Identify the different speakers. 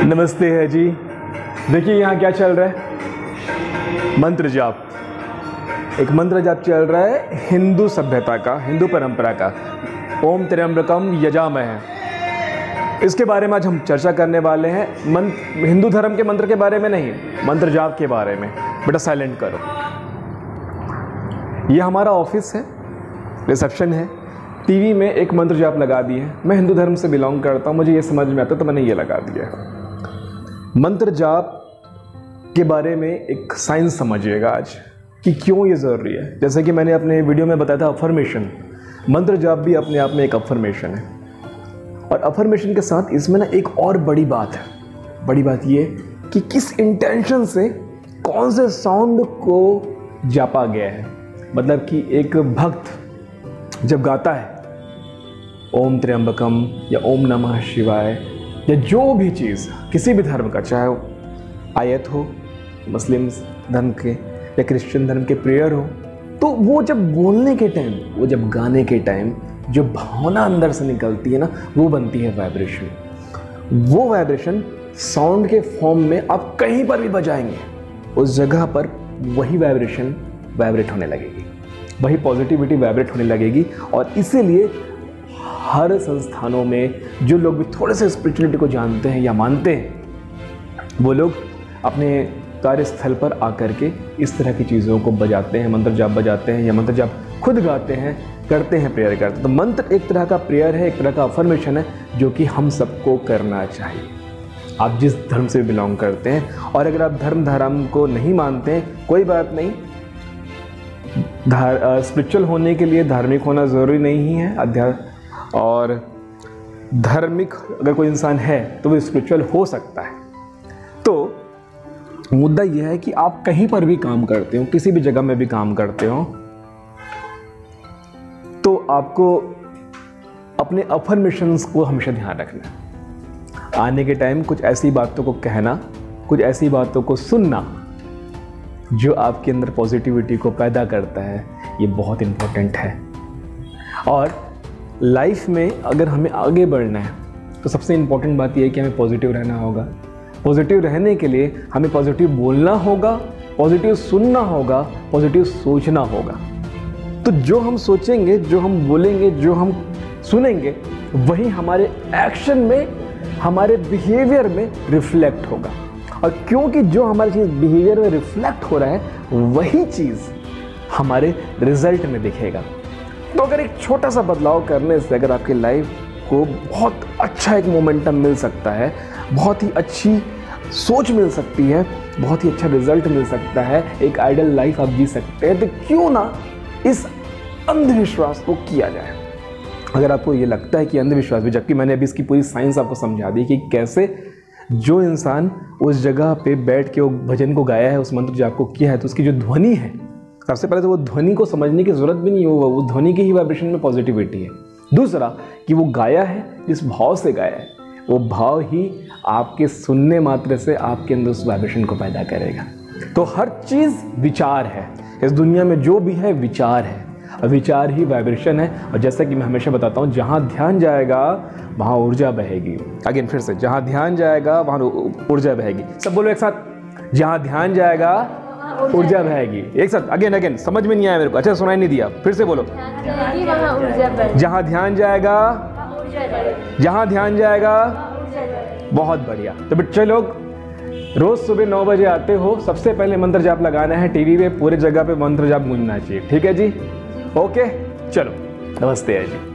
Speaker 1: नमस्ते है जी। देखिए यहाँ क्या चल रहा है। मंत्र जाप एक मंत्र जाप चल रहा है, हिंदू सभ्यता का, हिंदू परंपरा का। ओम त्र्यंबकम यजामय है इसके बारे में आज हम चर्चा करने वाले हैं। मंत्र हिंदू धर्म के मंत्र के बारे में नहीं, मंत्र जाप के बारे में। बेटा साइलेंट करो। ये हमारा ऑफ़िस है रिसेप्शन है। टीवी में एक मंत्र जाप लगा दी है। मैं हिंदू धर्म से बिलोंग करता हूँ, मुझे ये समझ में आता तो मैंने ये लगा दिया है। मंत्र जाप के बारे में एक साइंस समझिएगा आज कि क्यों ये ज़रूरी है। जैसे कि मैंने अपने वीडियो में बताया था अफर्मेशन मंत्र जाप भी अपने आप में एक अफर्मेशन है। और अफर्मेशन के साथ इसमें ना एक और बड़ी बात है। बड़ी बात ये कि किस इंटेंशन से कौन से साउंड को जापा गया है। मतलब कि एक भक्त जब गाता है, ओम त्र्यंबकम या ओम नमः शिवाय या जो भी चीज़, किसी भी धर्म का, चाहे वो आयत हो, मुस्लिम धर्म के या क्रिश्चियन धर्म के प्रेयर हो तो वो जब बोलने के टाइम वो जब गाने के टाइम जो भावना अंदर से निकलती है ना, वो बनती है वाइब्रेशन वो वाइब्रेशन साउंड के फॉर्म में आप कहीं पर भी बजाएँगे, उस जगह पर वही वाइब्रेशन वाइब्रेट होने लगेगी. वही पॉजिटिविटी वाइब्रेट होने लगेगी और इसीलिए हर संस्थानों में जो लोग भी थोड़े से स्पिरिचुअलिटी को जानते हैं या मानते हैं, वो लोग अपने कार्यस्थल पर आकर के इस तरह की चीज़ों को बजाते हैं, मंत्र जाप बजाते हैं या मंत्र जाप खुद गाते हैं, करते हैं, प्रेयर करते हैं। तो मंत्र एक तरह का प्रेयर है, एक तरह का अफर्मेशन है, जो कि हम सबको करना चाहिए। आप जिस धर्म से बिलोंग करते हैं, और अगर आप धर्म धर्म को नहीं मानते हैं, कोई बात नहीं। स्पिरिचुअल होने के लिए धार्मिक होना ज़रूरी नहीं है। अध्यात्म और धार्मिक अगर कोई इंसान है तो वो स्पिरिचुअल हो सकता है। तो मुद्दा यह है कि आप कहीं पर भी काम करते हो, किसी भी जगह में भी काम करते हो तो आपको अपने अफर्मेशंस को हमेशा ध्यान रखना आने के टाइम कुछ ऐसी बातों को कहना, कुछ ऐसी बातों को सुनना, जो आपके अंदर पॉजिटिविटी को पैदा करता है, ये बहुत इम्पोर्टेंट है। और लाइफ में अगर हमें आगे बढ़ना है तो सबसे इम्पोर्टेंट बात यह है कि हमें पॉजिटिव रहना होगा। पॉजिटिव रहने के लिए हमें पॉजिटिव बोलना होगा पॉजिटिव सुनना होगा पॉजिटिव सोचना होगा। तो जो हम सोचेंगे, जो हम बोलेंगे, जो हम सुनेंगे, वही हमारे एक्शन में, हमारे बिहेवियर में रिफ्लेक्ट होगा। और क्योंकि जो हमारी चीज़ बिहेवियर में रिफ्लेक्ट हो रहा है, वही चीज़ हमारे रिज़ल्ट में दिखेगा। तो अगर एक छोटा सा बदलाव करने से अगर आपकी लाइफ को बहुत अच्छा एक मोमेंटम मिल सकता है, बहुत ही अच्छी सोच मिल सकती है, बहुत ही अच्छा रिज़ल्ट मिल सकता है, एक आइडल लाइफ आप जी सकते हैं तो क्यों ना इस अंधविश्वास को किया जाए। अगर आपको ये लगता है कि अंधविश्वास भी, जबकि मैंने अभी इसकी पूरी साइंस आपको समझा दी कि कैसे जो इंसान उस जगह पे बैठ के वो भजन को गाया है, उस मंत्र जाप को किया है तो उसकी जो ध्वनि है सबसे पहले तो वो ध्वनि को समझने की ज़रूरत भी नहीं है, वो ध्वनि की ही वाइब्रेशन में पॉजिटिविटी है। दूसरा, कि वो गाया है, जिस भाव से गाया है, वो भाव ही आपके सुनने मात्र से आपके अंदर उस वाइब्रेशन को पैदा करेगा। तो हर चीज़ विचार है। इस दुनिया में जो भी है, विचार है। और विचार ही वाइब्रेशन है, और जैसा कि मैं हमेशा बताता हूँ, जहाँ ध्यान जाएगा, वहाँ ऊर्जा बहेगी। अगेन फिर से, जहाँ ध्यान जाएगा, वहाँ ऊर्जा बहेगी। सब बोलो एक साथ, जहाँ ध्यान जाएगा ऊर्जा बहेगी एक साथ अगेन अगेन समझ में नहीं आया मेरे को। अच्छा सुनाई नहीं दिया। फिर से बोलो। जहाँ ध्यान जाएगा, जहाँ ध्यान जाएगा, बहुत बढ़िया। तो बच्चे लोग, रोज सुबह नौ बजे आते हो। सबसे पहले मंत्र जाप लगाना है टीवी पे, पूरे जगह पे मंत्र जाप गूंजना चाहिए। ठीक है जी? ओके, चलो। नमस्ते जी